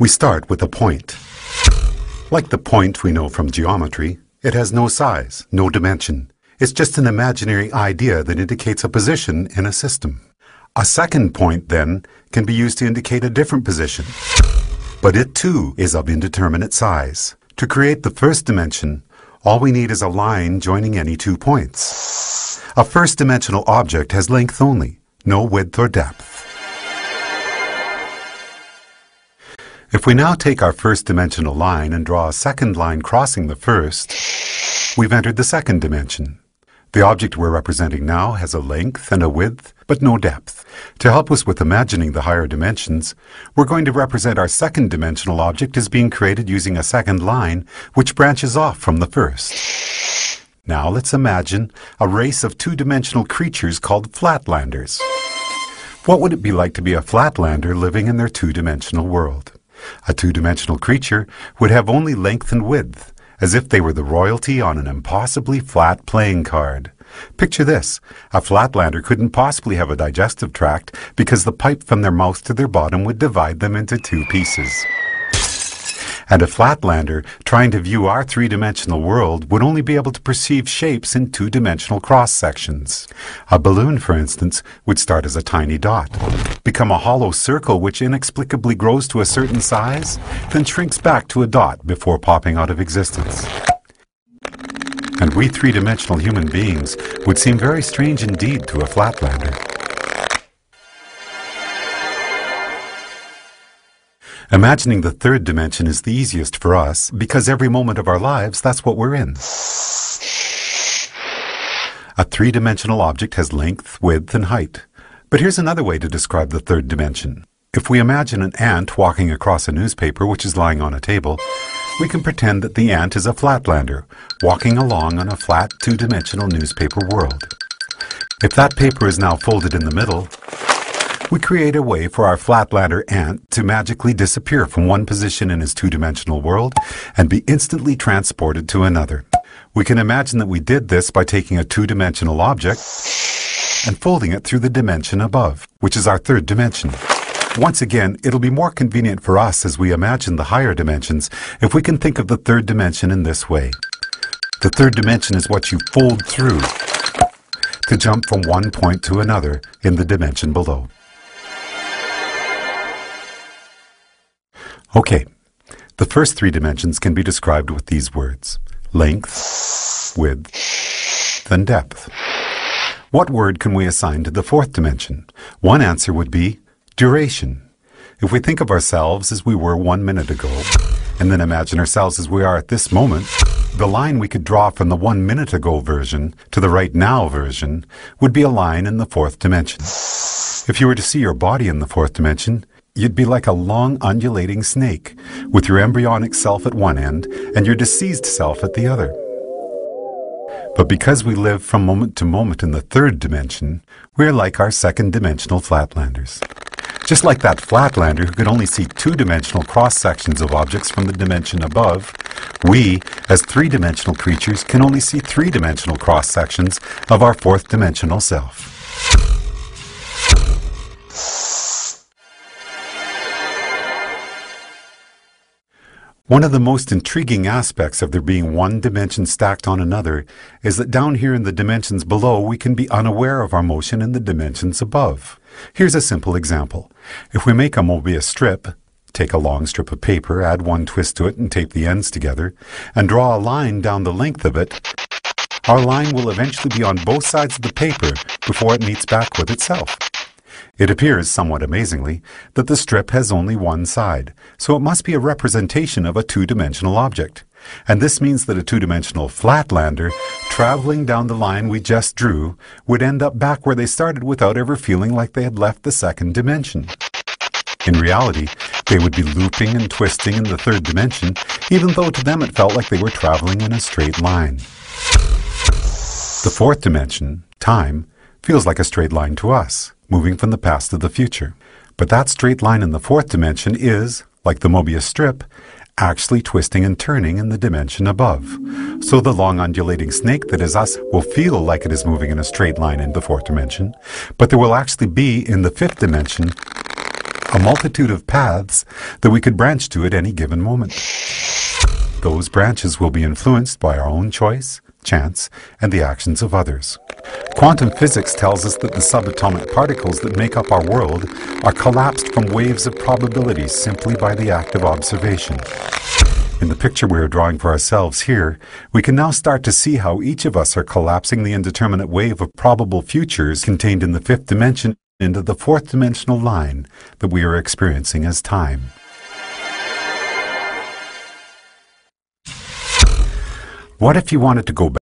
We start with a point. Like the point we know from geometry, it has no size, no dimension. It's just an imaginary idea that indicates a position in a system. A second point, then, can be used to indicate a different position. But it too is of indeterminate size. To create the first dimension, all we need is a line joining any two points. A first-dimensional object has length only, no width or depth. If we now take our first-dimensional line and draw a second line crossing the first, we've entered the second dimension. The object we're representing now has a length and a width, but no depth. To help us with imagining the higher dimensions, we're going to represent our second dimensional object as being created using a second line, which branches off from the first. Now let's imagine a race of two-dimensional creatures called flatlanders. What would it be like to be a flatlander living in their two-dimensional world? A two-dimensional creature would have only length and width, as if they were the royalty on an impossibly flat playing card. Picture this. A flatlander couldn't possibly have a digestive tract because the pipe from their mouth to their bottom would divide them into two pieces. And a flatlander trying to view our three-dimensional world would only be able to perceive shapes in two-dimensional cross-sections. A balloon, for instance, would start as a tiny dot, become a hollow circle which inexplicably grows to a certain size, then shrinks back to a dot before popping out of existence. And we three-dimensional human beings would seem very strange indeed to a flatlander. Imagining the third dimension is the easiest for us because every moment of our lives, that's what we're in. A three-dimensional object has length, width, and height. But here's another way to describe the third dimension. If we imagine an ant walking across a newspaper which is lying on a table, we can pretend that the ant is a flatlander, walking along on a flat two-dimensional newspaper world. If that paper is now folded in the middle, we create a way for our flatlander ant to magically disappear from one position in his two-dimensional world and be instantly transported to another. We can imagine that we did this by taking a two-dimensional object and folding it through the dimension above, which is our third dimension. Once again, it'll be more convenient for us as we imagine the higher dimensions if we can think of the third dimension in this way. The third dimension is what you fold through to jump from one point to another in the dimension below. Okay, the first three dimensions can be described with these words length, width, and depth. What word can we assign to the fourth dimension? One answer would be duration. If we think of ourselves as we were one minute ago, and then imagine ourselves as we are at this moment, the line we could draw from the one minute ago version to the right now version would be a line in the fourth dimension. If you were to see your body in the fourth dimension, You'd be like a long undulating snake, with your embryonic self at one end and your deceased self at the other. But because we live from moment to moment in the third dimension, we're like our second dimensional flatlanders. Just like that flatlander who could only see two-dimensional cross-sections of objects from the dimension above, we, as three-dimensional creatures, can only see three-dimensional cross-sections of our fourth-dimensional self. One of the most intriguing aspects of there being one dimension stacked on another is that down here in the dimensions below we can be unaware of our motion in the dimensions above. Here's a simple example. If we make a Mobius strip, take a long strip of paper, add one twist to it and tape the ends together, and draw a line down the length of it, our line will eventually be on both sides of the paper before it meets back with itself. It appears, somewhat amazingly, that the strip has only one side, so it must be a representation of a two-dimensional object. And this means that a two-dimensional flatlander, traveling down the line we just drew, would end up back where they started without ever feeling like they had left the second dimension. In reality, they would be looping and twisting in the third dimension, even though to them it felt like they were traveling in a straight line. The fourth dimension, time, feels like a straight line to us moving from the past to the future. But that straight line in the fourth dimension is, like the Mobius strip, actually twisting and turning in the dimension above. So the long undulating snake that is us will feel like it is moving in a straight line in the fourth dimension, but there will actually be in the fifth dimension a multitude of paths that we could branch to at any given moment. Those branches will be influenced by our own choice, chance, and the actions of others. Quantum physics tells us that the subatomic particles that make up our world are collapsed from waves of probability simply by the act of observation. In the picture we are drawing for ourselves here, we can now start to see how each of us are collapsing the indeterminate wave of probable futures contained in the fifth dimension into the fourth dimensional line that we are experiencing as time. What if you wanted to go back?